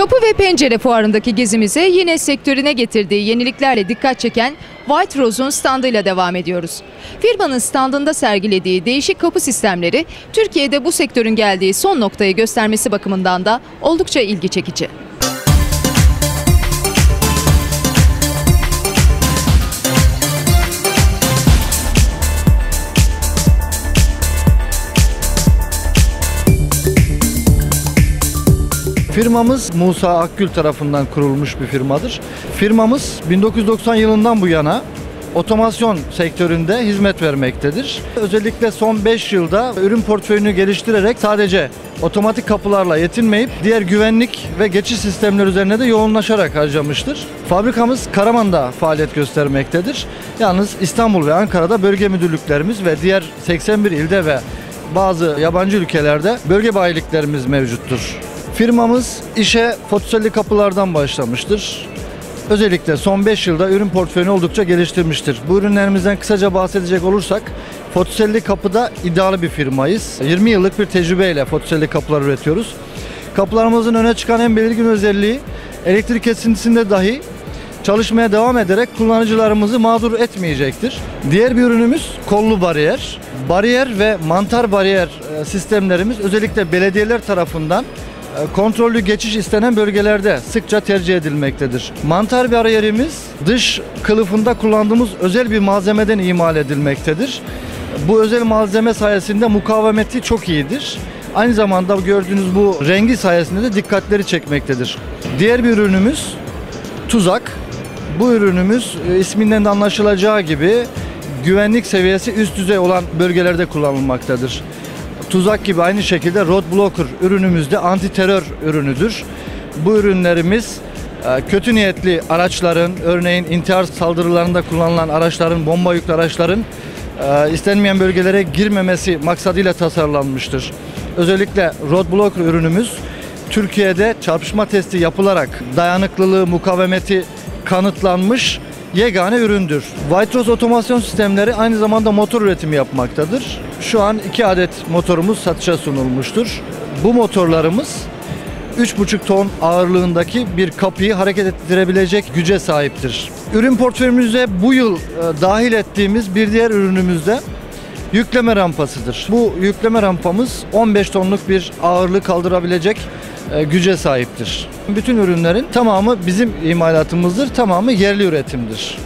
Kapı ve pencere fuarındaki gezimize yine sektörüne getirdiği yeniliklerle dikkat çeken White Rose'un standıyla devam ediyoruz. Firmanın standında sergilediği değişik kapı sistemleri Türkiye'de bu sektörün geldiği son noktayı göstermesi bakımından da oldukça ilgi çekici. Firmamız Musa Akgül tarafından kurulmuş bir firmadır. Firmamız 1990 yılından bu yana otomasyon sektöründe hizmet vermektedir. Özellikle son 5 yılda ürün portföyünü geliştirerek sadece otomatik kapılarla yetinmeyip diğer güvenlik ve geçiş sistemleri üzerine de yoğunlaşarak harcamıştır. Fabrikamız Karaman'da faaliyet göstermektedir. Yalnız İstanbul ve Ankara'da bölge müdürlüklerimiz ve diğer 81 ilde ve bazı yabancı ülkelerde bölge bayiliklerimiz mevcuttur. Firmamız işe fotoselli kapılardan başlamıştır. Özellikle son 5 yılda ürün portföyünü oldukça geliştirmiştir. Bu ürünlerimizden kısaca bahsedecek olursak fotoselli kapıda iddialı bir firmayız. 20 yıllık bir tecrübeyle fotoselli kapılar üretiyoruz. Kapılarımızın öne çıkan en belirgin özelliği elektrik kesintisinde dahi çalışmaya devam ederek kullanıcılarımızı mağdur etmeyecektir. Diğer bir ürünümüz kollu bariyer. Bariyer ve mantar bariyer e, sistemlerimiz özellikle belediyeler tarafından kontrollü geçiş istenen bölgelerde sıkça tercih edilmektedir. Mantar bariyerimiz dış kılıfında kullandığımız özel bir malzemeden imal edilmektedir. Bu özel malzeme sayesinde mukavemeti çok iyidir. Aynı zamanda gördüğünüz bu rengi sayesinde de dikkatleri çekmektedir. Diğer bir ürünümüz tuzak. Bu ürünümüz e, isminden de anlaşılacağı gibi güvenlik seviyesi üst düzey olan bölgelerde kullanılmaktadır. Tuzak gibi aynı şekilde road blocker ürünümüz de anti terör ürünüdür. Bu ürünlerimiz e, kötü niyetli araçların, örneğin intihar saldırılarında kullanılan araçların, bomba yüklü araçların e, istenmeyen bölgelere girmemesi maksadıyla tasarlanmıştır. Özellikle road blocker ürünümüz Türkiye'de çarpışma testi yapılarak dayanıklılığı, mukavemeti kanıtlanmış yegane üründür. White Rose otomasyon sistemleri aynı zamanda motor üretimi yapmaktadır. Şu an iki adet motorumuz satışa sunulmuştur. Bu motorlarımız 3,5 ton ağırlığındaki bir kapıyı hareket ettirebilecek güce sahiptir. Ürün portföyümüze bu yıl e, dahil ettiğimiz bir diğer ürünümüz de yükleme rampasıdır. Bu yükleme rampamız 15 tonluk bir ağırlığı kaldırabilecek güce sahiptir. Bütün ürünlerin tamamı bizim imalatımızdır, tamamı yerli üretimdir.